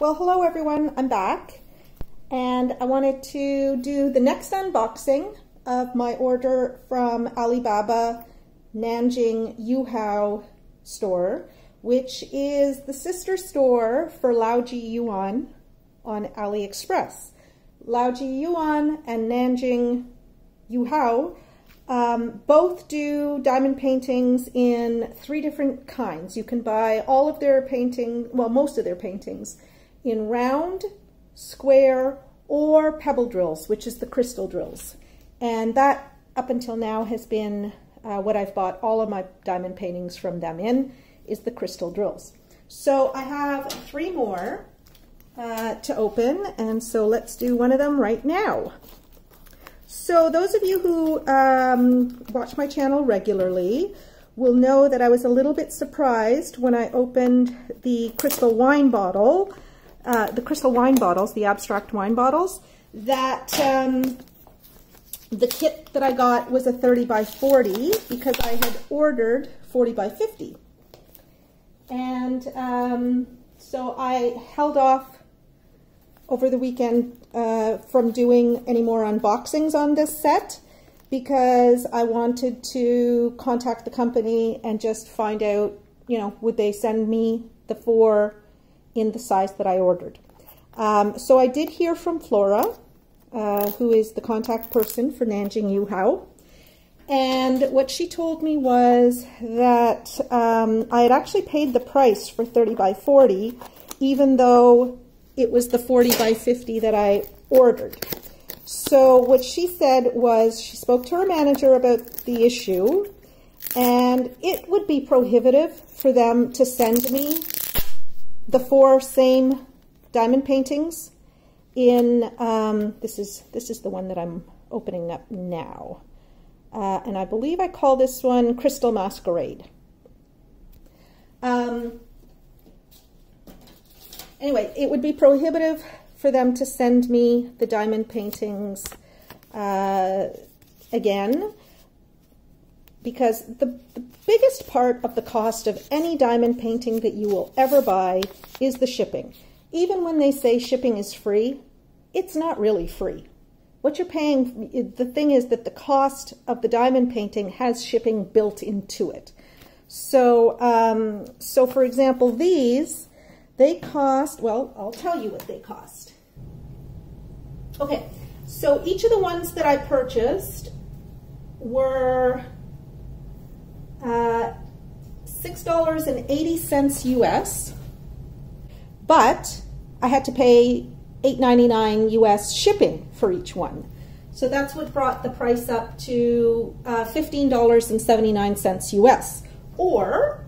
Well, hello everyone, I'm back and I wanted to do the next unboxing of my order from Alibaba Nanjing Yuhao store, which is the sister store for Laoji Yuan on AliExpress. Laoji Yuan and Nanjing Yuhao um, both do diamond paintings in three different kinds. You can buy all of their paintings, well, most of their paintings, in round, square, or pebble drills, which is the crystal drills. And that, up until now, has been uh, what I've bought all of my diamond paintings from them in, is the crystal drills. So I have three more uh, to open, and so let's do one of them right now. So those of you who um, watch my channel regularly will know that I was a little bit surprised when I opened the crystal wine bottle, uh, the crystal wine bottles, the abstract wine bottles, that um, the kit that I got was a 30 by 40 because I had ordered 40 by 50. And um, so I held off over the weekend uh, from doing any more unboxings on this set because I wanted to contact the company and just find out, you know, would they send me the four in the size that I ordered. Um, so I did hear from Flora, uh, who is the contact person for Nanjing Yuhao. And what she told me was that um, I had actually paid the price for 30 by 40, even though it was the 40 by 50 that I ordered. So what she said was she spoke to her manager about the issue and it would be prohibitive for them to send me the four same diamond paintings in, um, this is this is the one that I'm opening up now. Uh, and I believe I call this one Crystal Masquerade. Um, anyway, it would be prohibitive for them to send me the diamond paintings uh, again because the, the biggest part of the cost of any diamond painting that you will ever buy is the shipping. Even when they say shipping is free, it's not really free. What you're paying, the thing is that the cost of the diamond painting has shipping built into it. So, um, so for example, these, they cost, well, I'll tell you what they cost. Okay, so each of the ones that I purchased were uh, $6.80 US, but I had to pay $8.99 US shipping for each one. So that's what brought the price up to uh, $15.79 US. Or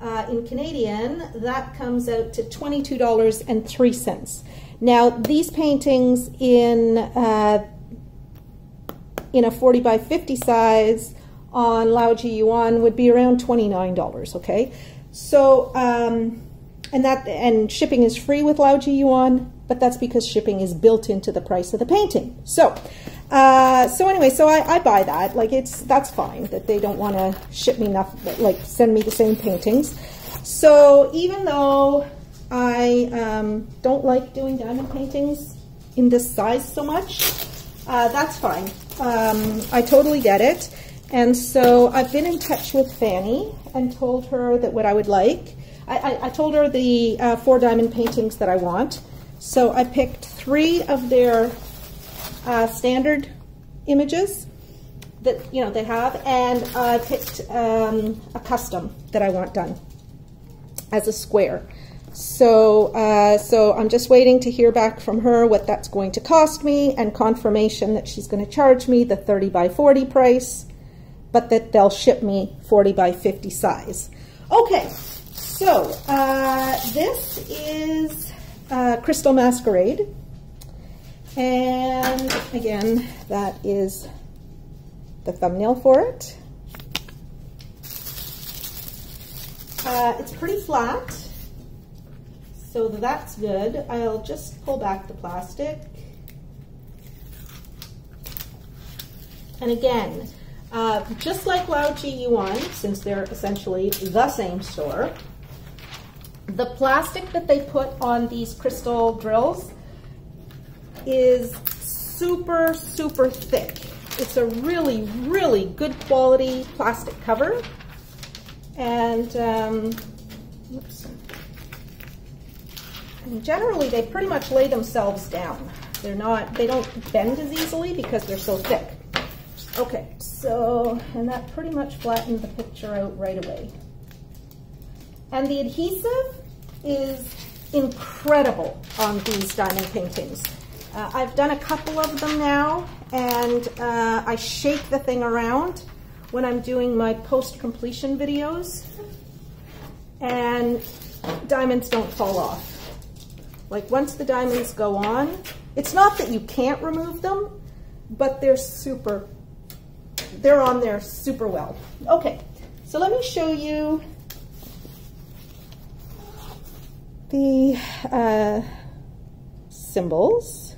uh, in Canadian, that comes out to $22.03. Now, these paintings in, uh, in a 40 by 50 size on Laoji Yuan would be around $29, okay? So, um, and that, and shipping is free with Laoji Yuan, but that's because shipping is built into the price of the painting. So, uh, so anyway, so I, I, buy that. Like it's that's fine that they don't want to ship me enough, like send me the same paintings. So even though I um, don't like doing diamond paintings in this size so much, uh, that's fine. Um, I totally get it. And so I've been in touch with Fanny and told her that what I would like. I, I, I told her the uh, four diamond paintings that I want. So I picked three of their uh, standard images that you know they have, and I picked um, a custom that I want done as a square. So, uh, so I'm just waiting to hear back from her what that's going to cost me and confirmation that she's going to charge me the 30 by 40 price, but that they'll ship me 40 by 50 size. Okay, so uh, this is uh, Crystal Masquerade. And again, that is the thumbnail for it. Uh, it's pretty flat, so that's good. I'll just pull back the plastic. And again, uh, just like Lao Laoji Yuan, since they're essentially the same store, The plastic that they put on these crystal drills is super, super thick. It's a really, really good quality plastic cover. And, um, and generally they pretty much lay themselves down. They're not, they don't bend as easily because they're so thick. Okay, so, and that pretty much flattened the picture out right away. And the adhesive is incredible on these diamond paintings. Uh, I've done a couple of them now, and uh, I shake the thing around when I'm doing my post-completion videos, and diamonds don't fall off. Like once the diamonds go on, it's not that you can't remove them, but they're super they're on there super well. Okay, so let me show you the uh, symbols.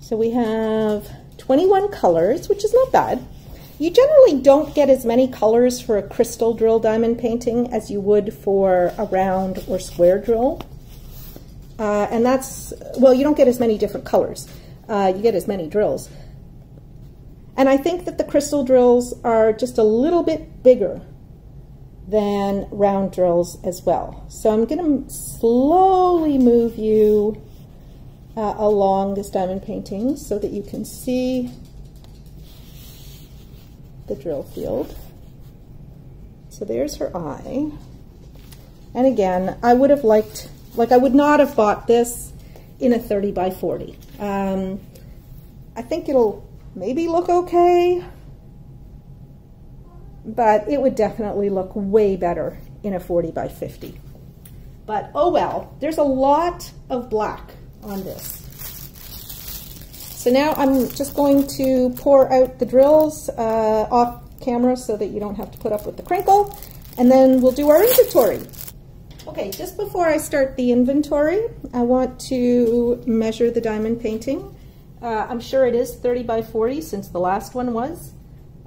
So we have 21 colors, which is not bad. You generally don't get as many colors for a crystal drill diamond painting as you would for a round or square drill. Uh, and that's, well, you don't get as many different colors. Uh, you get as many drills. And I think that the crystal drills are just a little bit bigger than round drills as well. So I'm going to slowly move you uh, along this diamond painting so that you can see the drill field. So there's her eye. And again, I would have liked like I would not have bought this in a 30 by 40. Um, I think it'll maybe look okay, but it would definitely look way better in a 40 by 50. But oh well, there's a lot of black on this. So now I'm just going to pour out the drills uh, off camera so that you don't have to put up with the crinkle, and then we'll do our inventory. Okay, just before I start the inventory, I want to measure the diamond painting. Uh, I'm sure it is 30 by 40 since the last one was.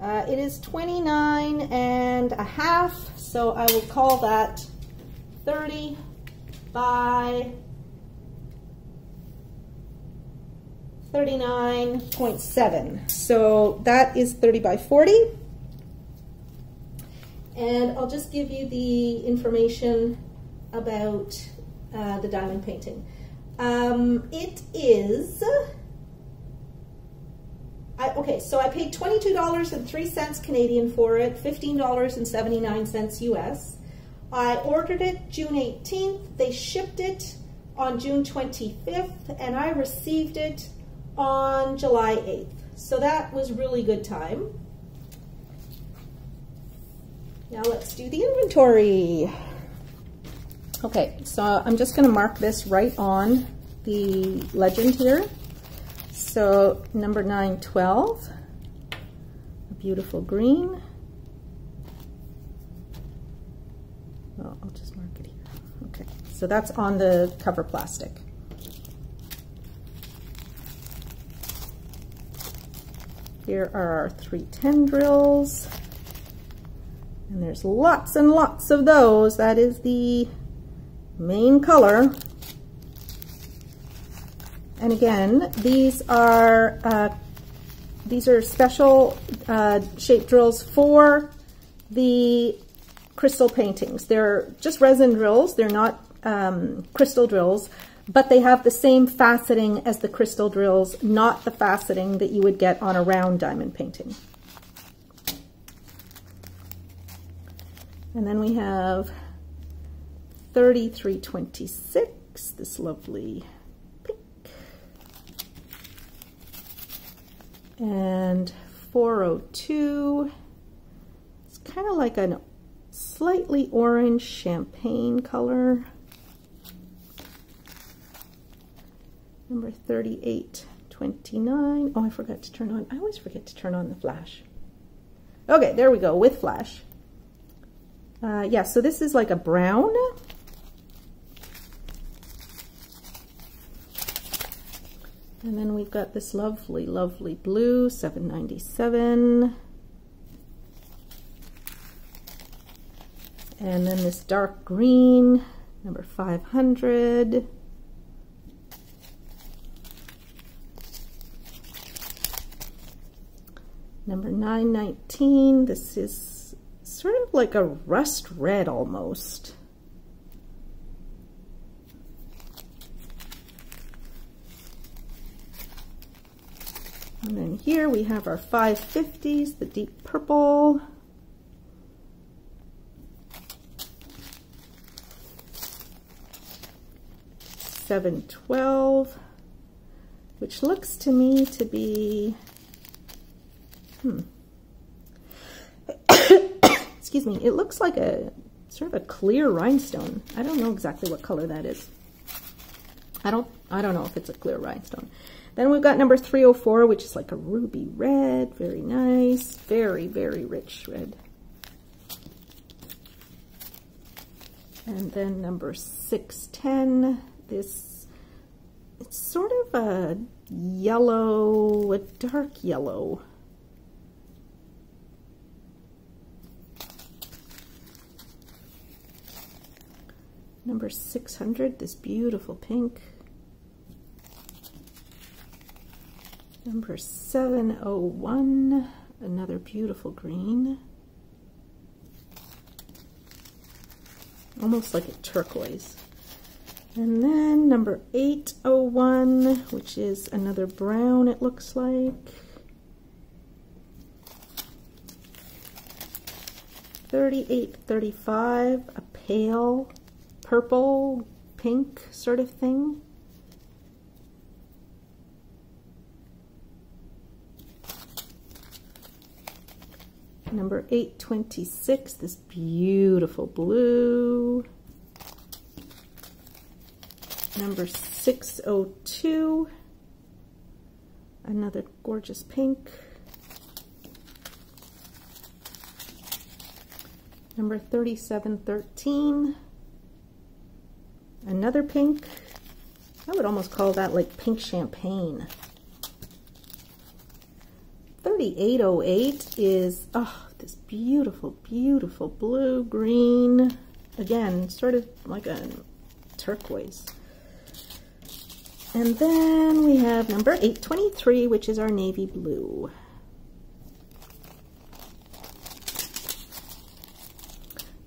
Uh, it is 29 and a half, so I will call that 30 by 39.7. So that is 30 by 40. And I'll just give you the information about uh, the diamond painting. Um, it is, I, okay, so I paid $22.03 Canadian for it, $15.79 US. I ordered it June 18th. They shipped it on June 25th, and I received it on July 8th. So that was really good time. Now let's do the inventory. Okay, so I'm just going to mark this right on the legend here. So number 912, a beautiful green. Well, I'll just mark it here. Okay, so that's on the cover plastic. Here are our three tendrils. And there's lots and lots of those. That is the main color. And again, these are uh, these are special uh, shape drills for the crystal paintings. They're just resin drills. They're not um, crystal drills, but they have the same faceting as the crystal drills, not the faceting that you would get on a round diamond painting. And then we have 3326, this lovely pink. And 402, it's kind of like a slightly orange champagne color. Number 3829. Oh, I forgot to turn on, I always forget to turn on the flash. Okay, there we go, with flash. Uh, yeah, so this is like a brown. And then we've got this lovely, lovely blue, 797. And then this dark green, number 500. Number 919, this is sort of like a rust red almost. And then here we have our 550s, the deep purple. Seven twelve, which looks to me to be Hmm. Excuse me. It looks like a sort of a clear rhinestone. I don't know exactly what color that is. I don't I don't know if it's a clear rhinestone. Then we've got number 304, which is like a ruby red. Very nice. Very, very rich red. And then number 610, this, it's sort of a yellow, a dark yellow. Number 600, this beautiful pink. Number 701, another beautiful green. Almost like a turquoise. And then number 801, which is another brown it looks like. Thirty-eight, thirty-five, a pale purple, pink sort of thing. Number 826, this beautiful blue. Number 602, another gorgeous pink. Number 3713, Another pink. I would almost call that like pink champagne. 3808 is, oh, this beautiful, beautiful blue green. Again, sort of like a turquoise. And then we have number 823, which is our navy blue.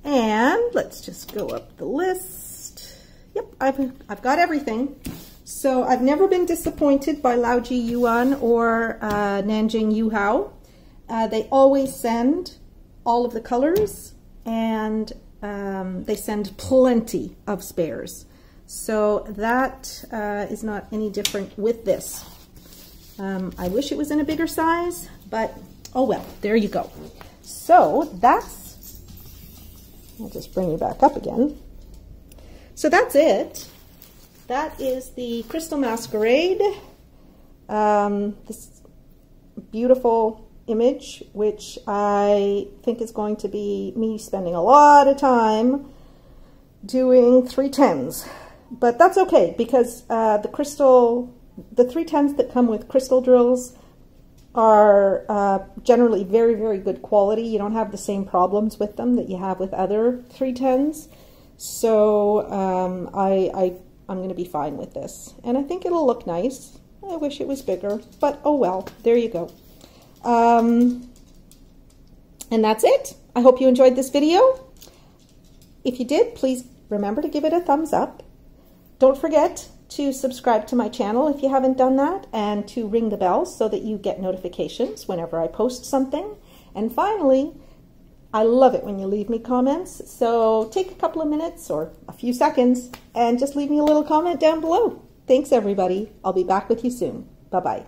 And let's just go up the list. Yep, I've, I've got everything. So I've never been disappointed by Laoji Yuan or uh, Nanjing Yuhao. Uh, they always send all of the colors and um, they send plenty of spares. So that uh, is not any different with this. Um, I wish it was in a bigger size, but oh well, there you go. So that's, I'll just bring you back up again. So that's it. That is the Crystal Masquerade. Um, this beautiful image, which I think is going to be me spending a lot of time doing 310s. But that's okay because uh, the crystal, the 310s that come with crystal drills are uh, generally very, very good quality. You don't have the same problems with them that you have with other 310s. So um, I, I, I'm going to be fine with this. And I think it'll look nice. I wish it was bigger, but oh well, there you go. Um, and that's it. I hope you enjoyed this video. If you did, please remember to give it a thumbs up. Don't forget to subscribe to my channel if you haven't done that and to ring the bell so that you get notifications whenever I post something. And finally, I love it when you leave me comments. So take a couple of minutes or a few seconds and just leave me a little comment down below. Thanks, everybody. I'll be back with you soon. Bye-bye.